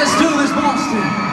Let's do this, Boston.